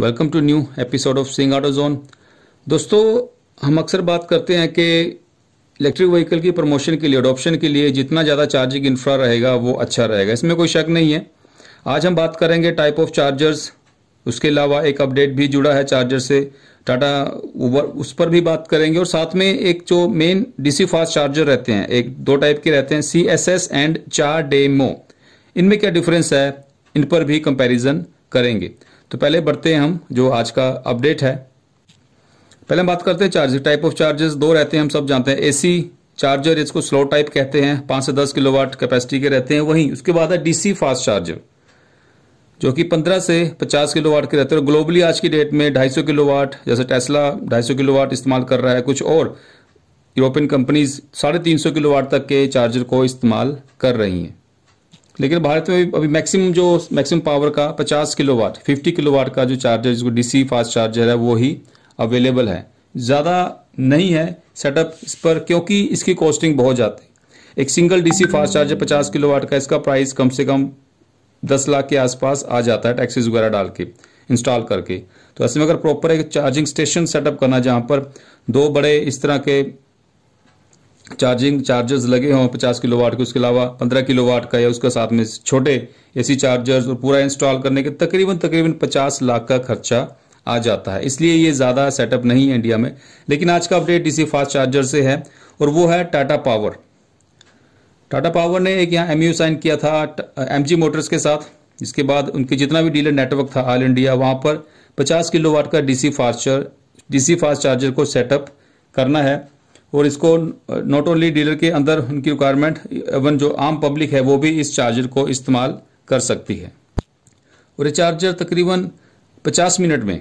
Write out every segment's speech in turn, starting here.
Welcome to new episode of Singh Auto Zone दोस्तों, हम अक्सर बात करते हैं कि इलेक्ट्रिक व्हीकल की प्रमोशन के लिए अडोप्शन के लिए जितना ज़्यादा चार्जिंग इंफ्रा रहेगा, वो अच्छा रहेगा। इसमें कोई शक नहीं है। आज हम बात करेंगे टाइप ऑफ़ चार्जर्स उसके अलावा एक अपडेट भी जुड़ा है चार्जर से। टाटा उस पर भी बात करेंगे। और साथ में एक जो मेन डीसी फास्ट चार्जर रहते हैं, एक, दो टाइप के रहते हैं C S S and CHAdeMO इनमें क्या डिफरेंस है? इन पर भी कंपैरिजन करेंगे। तो पहले बढ़ते हैं हम, जो आज का अपडेट है। पहले हम बात करते हैं चार्जर टाइप ऑफ़ चार्जर्स दो रहते हैं, हम सब जानते हैं। एसी चार्जर इसको स्लो टाइप कहते हैं, पाँच से दस किलोवाट कैपेसिटी के रहते हैं, वहीं। उसके बाद है डीसी फास्ट चार्जर जो कि 15 से 50 किलोवाट के रहते हैं। ग्लोबली आज की डेट में 250 किलोवाट जैसे टेस्ला 250 किलोवाट इस्तेमाल कर रहा है, कुछ और यूरोपियन कंपनीज़ साढ़े तीन सौ किलोवाट तक के चार्जर को इस्तेमाल कर रही हैं। लेकिन भारत में अभी मैक्सिमम जो मैक्सिमम पावर का 50 किलोवाट 50 किलोवाट का जो चार्जर जिसको डीसी फास्ट चार्जर है, वो ही अवेलेबल है। ज़्यादा नहीं है सेटअप इस पर, क्योंकि इसकी कॉस्टिंग बहुत जाती है। एक single DC fast charger 50 kilowatt का, इसका प्राइस कम से कम 10 लाख के आसपास आ जाता है टैक्सीज वगैरह डाल के इंस्टॉल करके। तो ऐसे में अगर प्रॉपर एक चार्जिंग स्टेशन सेटअप करना जहाँ पर दो बड़े इस तरह के चार्जिंग चार्जर्स लगे हों, पचास किलो वाट के, उसके अलावा पंद्रह किलो वाट का या उसके साथ में छोटे एसी चार्जर्स और पूरा इंस्टॉल करने के तकरीबन तकरीबन पचास लाख का खर्चा आ जाता है। इसलिए ये ज़्यादा सेटअप नहीं है इंडिया में। लेकिन आज का अपडेट डीसी फास्ट चार्जर से है और वो है टाटा पावर टाटा पावर ने एक यहाँ एमयू साइन किया था एमजी मोटर्स के साथ। इसके बाद उनके जितना भी डीलर नेटवर्क था ऑल इंडिया वहाँ पर 50 किलोवाट का DC fast DC fast charger को सेटअप करना है। और इसको नॉट ओनली डीलर के अंदर उनकी रिक्वायरमेंट एवं जो आम पब्लिक है, वो भी इस चार्जर को इस्तेमाल कर सकती है। और ये चार्जर तकरीबन 50 मिनट में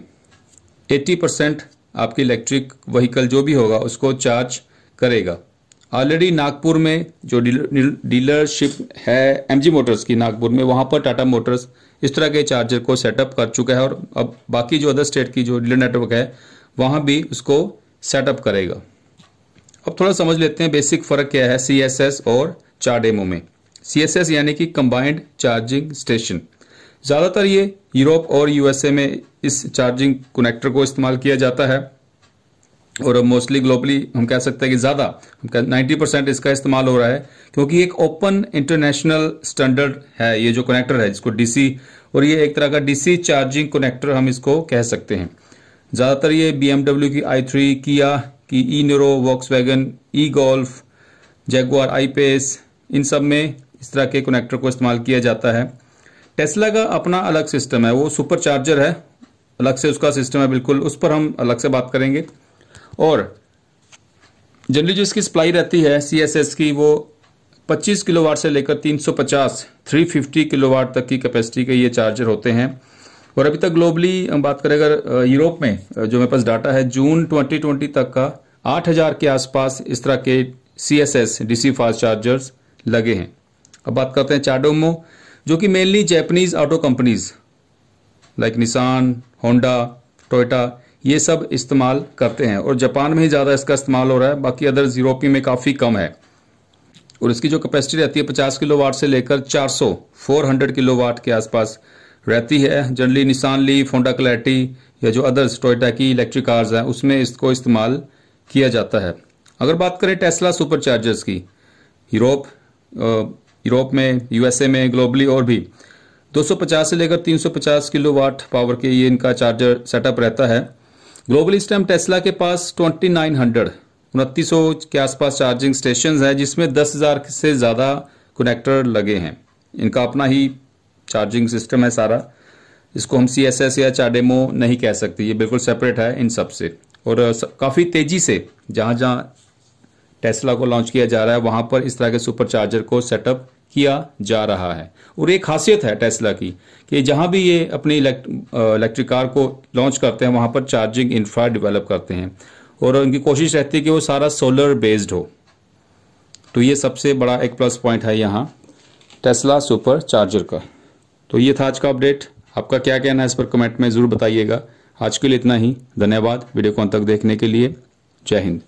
80 परसेंट आपकी इलेक्ट्रिक व्हीकल जो भी होगा, उसको चार्ज करेगा। ऑलरेडी नागपुर में जो डीलरशिप है एमजी मोटर्स की नागपुर में, वहाँ पर टाटा मोटर्स इस तरह के चार्जर को सेटअप कर चुका है और अब बाकी जो अदर स्टेट की जो डीलर नेटवर्क है, वहाँ भी उसको सेटअप करेगा। अब थोड़ा समझ लेते हैं बेसिक फ़र्क क्या है सी एस एस और चार डेमो में। सी एस एस यानी कि कंबाइंड चार्जिंग स्टेशन ज़्यादातर ये यूरोप और यूएसए में इस चार्जिंग कनेक्टर को इस्तेमाल किया जाता है। और मोस्टली ग्लोबली हम कह सकते हैं कि ज़्यादा नाइन्टी परसेंट इसका इस्तेमाल हो रहा है, क्योंकि एक ओपन इंटरनेशनल स्टैंडर्ड है ये जो कनेक्टर है, जिसको डीसी और ये एक तरह का डीसी चार्जिंग कनेक्टर हम इसको कह सकते हैं। ज़्यादातर ये बीएमडब्ल्यू की आई थ्री किया कि E Niro Volkswagen E Golf Jaguar I Pace इन सब में इस तरह के कनेक्टर को इस्तेमाल किया जाता है। टेस्ला का अपना अलग सिस्टम है। वो सुपर चार्जर है। अलग से उसका सिस्टम है बिल्कुल। उस पर हम अलग से बात करेंगे। और जनरली जो इसकी सप्लाई रहती है सी एस एस की, वो 25 किलोवाट से लेकर 350 350 किलोवाट तक की कैपेसिटी के ये चार्जर होते हैं। और अभी तक ग्लोबली हम बात करें अगर यूरोप में जो मेरे पास डाटा है, जून 2020 तक का 8000 के आसपास इस तरह के C S S DC fast chargers लगे हैं। अब बात करते हैं चाडोमो, जो कि mainly Japanese auto companies like Nissan Honda Toyota ये सब इस्तेमाल करते हैं। और जापान में ही ज़्यादा इसका इस्तेमाल हो रहा है, बाकी अदर्स यूरोपी में काफ़ी कम है। और इसकी जो कैपेसिटी रहती है 50 किलो वाट से लेकर 400 400 किलो वाट के आसपास रहती है। जनरली निशान लीफ होंडा क्लैरिटी या जो अदर्स टोयटा की इलेक्ट्रिक कार्स हैं उसमें इसको इस्तेमाल किया जाता है। अगर बात करें टेस्ला सुपर चार्जर्स की यूरोप यूरोप में यूएसए में ग्लोबली और भी 250 से लेकर 350 किलो वाट पावर के ये इनका चार्जर सेटअप रहता है। ग्लोबली इस टाइम टेस्ला के पास 2900 उनतीस के आसपास चार्जिंग स्टेशन है जिसमें 10,000 से ज़्यादा कनेक्टर लगे हैं। इनका अपना ही चार्जिंग सिस्टम है सारा। इसको हम सी एस एस या चाडेमो नहीं कह सकते। ये बिल्कुल सेपरेट है इन सबसे। और काफ़ी तेज़ी से जहाँ जहाँ टेस्ला को लॉन्च किया जा रहा है, वहाँ पर इस तरह के सुपर चार्जर को सेटअप किया जा रहा है। और एक खासियत है टेस्ला की, कि जहाँ भी ये अपनी इलेक्ट्रिक कार को लॉन्च करते हैं, वहाँ पर चार्जिंग इंफ्रा डेवलप करते हैं। और उनकी कोशिश रहती है कि वो सारा सोलर बेस्ड हो। तो ये सबसे बड़ा एक प्लस पॉइंट है यहाँ टेस्ला सुपर चार्जर का। तो ये था आज का अपडेट। आपका क्या कहना है इस पर कमेंट में ज़रूर बताइएगा। आज के लिए इतना ही। धन्यवाद। वीडियो को अंत तक देखने के लिए। जय हिंद।